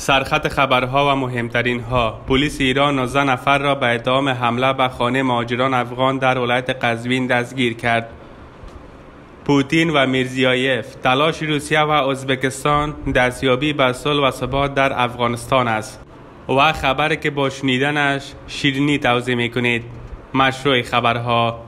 سرخط خبرها و مهمترین ها پلیس ایران 19 نفر را به اتهام حمله به خانه مهاجران افغان در ولایت قزوین دستگیر کرد. پوتین و میرزیایف تلاش روسیه و ازبکستان دستیابی به صلح و ثبات در افغانستان است. و خبری که با شنیدنش شیرینی توضیح می‌کنید. مشروع خبرها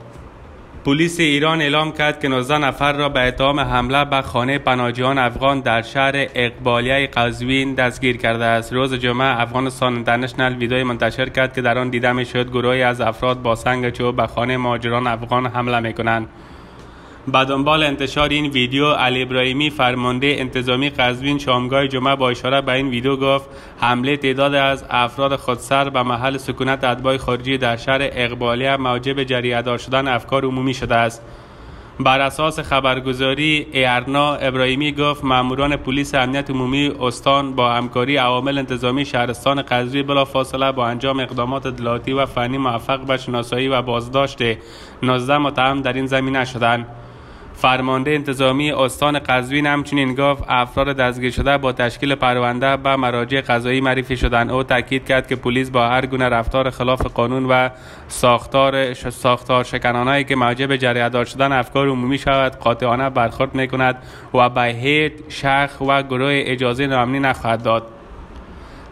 پلیس ایران اعلام کرد که 19 نفر را به اتهام حمله به خانه پناهجویان افغان در شهر اقبالیه قزوین دستگیر کرده است. روز جمعه افغانستان اینترنشنل ویدیوی منتشر کرد که در آن دیده می‌شد گروهی از افراد با سنگ چوب به خانه مهاجران افغان حمله می‌کنند. به دنبال انتشار این ویدیو علی ابراهیمی فرمانده انتظامی قزوین شامگاه جمعه با اشاره به این ویدیو گفت حمله تعداد از افراد خودسر به محل سکونت اتباع خارجی در شهر اقبالیه موجب جریادار شدن افکار عمومی شده است. بر اساس خبرگزاری ایرنا ابراهیمی گفت ماموران پلیس امنیت عمومی استان با همکاری عوامل انتظامی شهرستان قزوین بلافاصله با انجام اقدامات اطلاعاتی و فنی موفق به شناسایی و بازداشت 19 متهم در این زمینه شدند. فرمانده انتظامی استان قزوین همچنین گفت افراد دستگیر شده با تشکیل پرونده به مراجع قضایی معرفی شدند. او تاکید کرد که پلیس با هر گونه رفتار خلاف قانون و ساختار ساختار شکنانهایی که موجب جریادار شدن افکار عمومی شود قاطعانه برخورد می‌کند و به هیچ شخص و گروه اجازه نامنی نخواهد داد.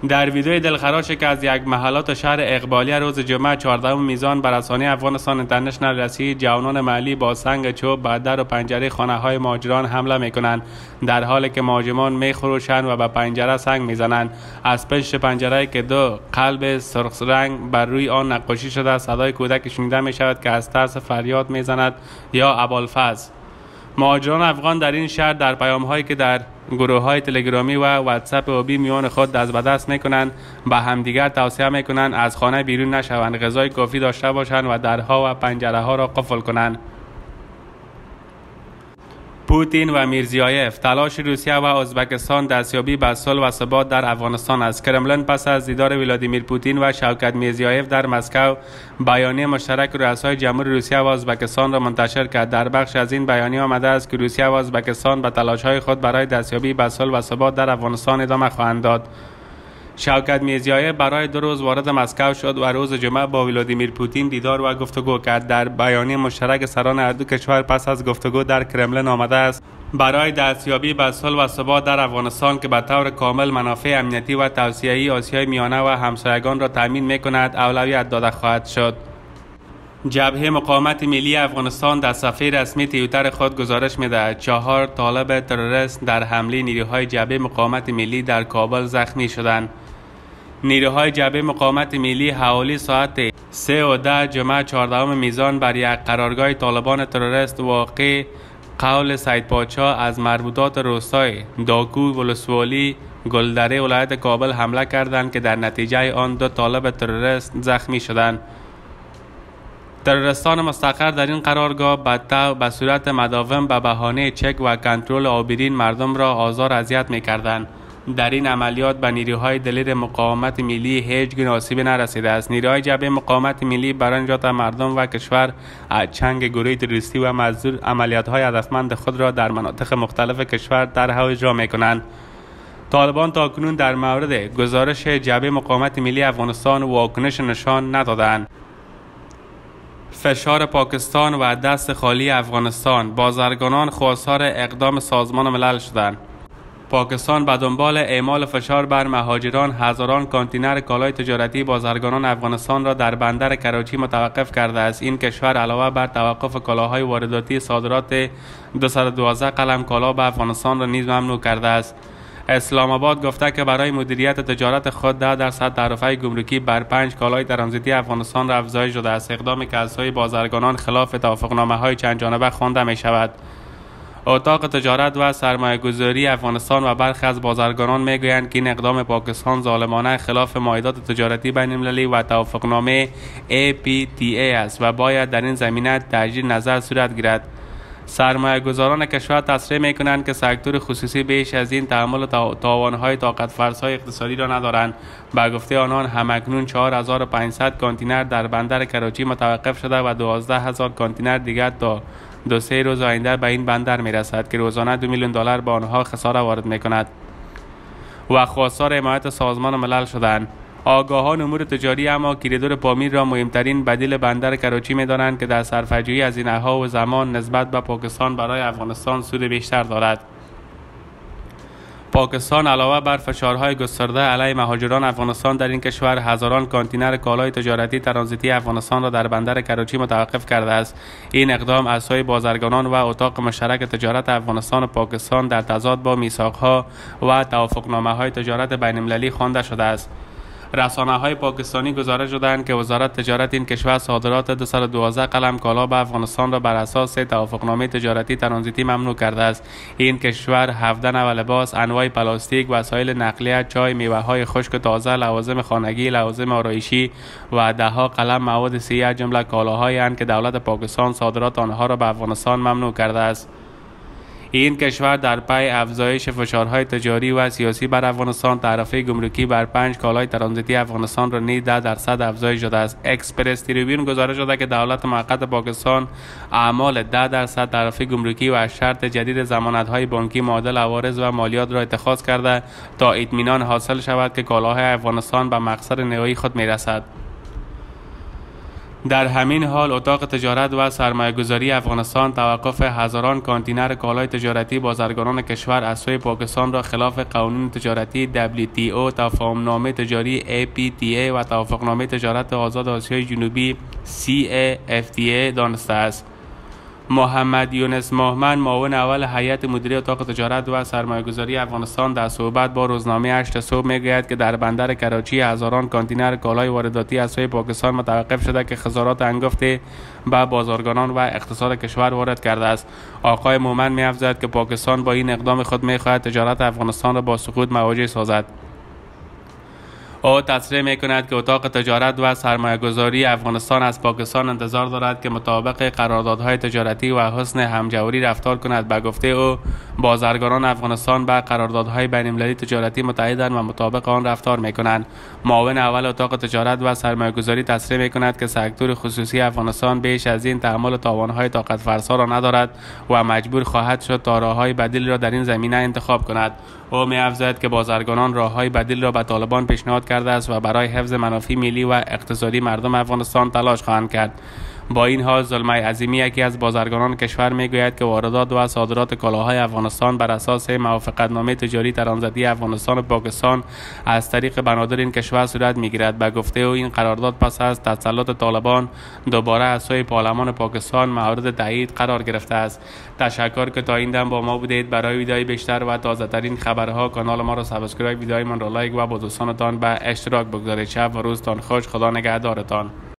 در ویدیوی دلخراش که از یک محلات شهر اقبالیه روز جمعه 14 میزان بر رسانه افغانستان اینترنشنال رسید جوانان محلی با سنگ چوب به در و پنجره خانه های ماجران حمله می‌کنند. در حالی که مهاجمان میخروشند و به پنجره سنگ می‌زنند. از پشت پنجره که دو قلب سرخ رنگ بر روی آن نقاشی شده صدای کودک شنیده می شود که از ترس فریاد می‌زند یا ابوالفضل. مهاجران افغان در این شهر در پیام هایی که در گروه های تلگرامی و واتساپ و بی میان خود دست به دست می‌کنند به همدیگر توصیه می‌کنند از خانه بیرون نشوند. غذای کافی داشته باشند و درها و پنجره ها را قفل کنند. پوتین و میرزیایف تلاش روسیه و ازبکستان دستیابی به صلح و ثبات در افغانستان است. کرملن پس از دیدار ولادیمیر پوتین و شوکت میرزیایف در مسکو بیانیه مشترک رؤسای جمهور روسیه و ازبکستان را منتشر کرد. در بخش از این بیانیه آمده است که روسیه و ازبکستان به های خود برای دستیابی به صلح و ثبات در افغانستان ادامه خواهند داد. شوکت میرزیایف برای دو روز وارد مسکو شد و روز جمعه با ولادیمیر پوتین دیدار و گفتگو کرد. در بیانیه مشترک سران هر دو کشور پس از گفتگو در کرملن آمده است. برای دستیابی به صلح و ثبات در افغانستان که به طور کامل منافع امنیتی و توسعه آسیای میانه و همسایگان را تامین می کند اولویت داده خواهد شد. جبهه مقاومت ملی افغانستان در صفحه رسمی تیوتر خود گزارش می‌دهد. چهار طالب تروریست در حمله نیروهای جبهه مقاومت ملی در کابل زخمی شدند. نیروهای جبهه مقاومت ملی حوالی ساعت 3 و 10 جمعه 14 میزان بر یک قرارگاه طالبان تروریست واقع قول سید پاچا از مربوطات روستای داکو ولسوالی گلدره ولایت کابل حمله کردند که در نتیجه آن دو طالب تروریست زخمی شدند. ترورستان مستقر در این قرارگاه به صورت مداوم به بهانه چک و کنترل آبرین مردم را آزار اذیت می کردند در این عملیات به نیروهای دلیر مقاومت ملی هیچ گونه آسیبی نرسیده است. نیروهای جبهه مقاومت ملی برای نجات مردم و کشور چنگ گروه تروریستی و مزدور عملیات های هدفمند خود را در مناطق مختلف کشور در هوا اجرا می کنند طالبان تاکنون در مورد گزارش جبهه مقاومت ملی افغانستان واکنش نشان ندادند. فشار پاکستان و دست خالی افغانستان. بازرگانان خواستار اقدام سازمان ملل شدند. پاکستان به دنبال اعمال فشار بر مهاجران هزاران کانتینر کالای تجارتی بازرگانان افغانستان را در بندر کراچی متوقف کرده است. این کشور علاوه بر توقف کالاهای وارداتی صادرات 212 قلم کالا به افغانستان را نیز ممنوع کرده است. اسلام آباد گفته که برای مدیریت تجارت خود 10 درصد تعرفه گمرکی بر پنج کالای ترانزیتی افغانستان را افزایش داده است. اقدامی که از سوی بازرگانان خلاف توافقنامه های چند جانبه خوانده می شود اتاق تجارت و سرمایه گذاری افغانستان و برخی از بازرگانان می‌گویند که این اقدام پاکستان ظالمانه خلاف معاهدات تجارتی بین المللی و توافقنامه APTA است و باید در این زمینه تجدید نظر صورت گیرد. سرمایه گذاران کشور تصریح می کنند که سکتور خصوصی بیش از این تحمل تاوانهای طاقت فرسای اقتصادی را ندارند. به گفته آنان هم‌اکنون 4500 کانتینر در بندر کراچی متوقف شده و 12000 کانتینر دیگر تا دو سه روز آینده به این بندر می رسد که روزانه دو میلیون دلار به آنها خساره وارد می کند و خواستار حمایت سازمان ملل شدند. آگاهان امور تجاری اما کریدور پامیر را مهمترین بدیل بندر کراچی می دانند که در صرفه‌جویی هزینه‌ها و زمان نسبت به پاکستان برای افغانستان سود بیشتر دارد. پاکستان علاوه بر فشارهای گسترده علیه مهاجران افغانستان در این کشور هزاران کانتینر کالای تجارتی ترانزیتی افغانستان را در بندر کراچی متوقف کرده است. این اقدام از سوی بازرگانان و اتاق مشترک تجارت افغانستان و پاکستان در تضاد با میثاقها و توافقنامه های تجارت بین المللی خوانده شده است. رسانه های پاکستانی گزارش دادند که وزارت تجارت این کشور صادرات 212 قلم کالا به افغانستان را بر اساس توافقنامه تجارتی ترانزیتی ممنوع کرده است. این کشور 17 نوع لباس انواع پلاستیک وسایل نقلیه چای میوه های خشک تازه لوازم خانگی لوازم آرایشی و دهها قلم مواد سیه جمله کالاهایی که دولت پاکستان صادرات آنها را به افغانستان ممنوع کرده است. این کشور در پی افزایش فشارهای تجاری و سیاسی بر افغانستان تعرفه گمرکی بر پنج کالای ترانزیتی افغانستان را نیز ده درصد افزایش داده است. Express Tribune گزارش داده که دولت موقت پاکستان اعمال ده درصد تعرفه گمرکی و شرط جدید های بانکی معادل عوارض و مالیات را اتخاذ کرده تا اطمینان حاصل شود که کالاهای افغانستان به مقصد نهایی خود می‌رسد. در همین حال اتاق تجارت و سرمایهگذاری افغانستان توقف هزاران کانتینر کالای تجارتی بازرگانان کشور از سوی پاکستان را خلاف قانون تجارتی WTO تفاهمنامه تجاری APTA و توافقنامه تجارت آزاد آسیای جنوبی CAFTA دانسته است. محمد یونس مهمن معاون اول هیئت مدیره اتاق تجارت و سرمایه‌گذاری افغانستان. در صحبت با روزنامه 8 صبح می‌گوید که در بندر کراچی هزاران کانتینر کالای وارداتی از سوی پاکستان متوقف شده که خسارات انگفته به بازارگانان و اقتصاد کشور وارد کرده است. آقای مومن می‌افزاید که پاکستان با این اقدام خود می‌خواهد تجارت افغانستان را با سقوط مواجه سازد. او تصریح می کند که اتاق تجارت و سرمایه گذاری افغانستان از پاکستان انتظار دارد که مطابق قراردادهای تجارتی و حسن همجوری رفتار کند. به گفته او بازرگانان افغانستان به قراردادهای بین تجارتی متحدند و مطابق آن رفتار می کنند معاون اول اتاق تجارت و سرمایه گذاری تصریح می کند که سکتور خصوصی افغانستان بیش از این تحمل تاوانهای طاقت فرسا را ندارد و مجبور خواهد شد تا راههای بدیل را در این زمینه انتخاب کند. او می که بازرگانان راههای بدیل را به طالبان پیشنهاد کرده است و برای حفظ منافع ملی و اقتصادی مردم افغانستان تلاش خواهند کرد. با این حال زلمه عظیمی یکی از بازرگانان کشور می‌گوید که واردات و صادرات کالاهای افغانستان بر اساس موافقتنامه تجاری ترانزیتی افغانستان و پاکستان از طریق بنادر این کشور صورت می‌گیرد به گفته او این قرارداد پس از تسلط طالبان دوباره از سوی پارلمان پاکستان مورد تایید قرار گرفته است. تشکر که تا این دم با ما بودید. برای ویدیوهای بیشتر و تازه ترین خبرها کانال ما را subscribe ویدیوهای من را like و با دوستانتان به اشتراک بگذارید. شب و روزتان خوش. خدا نگهدارتان.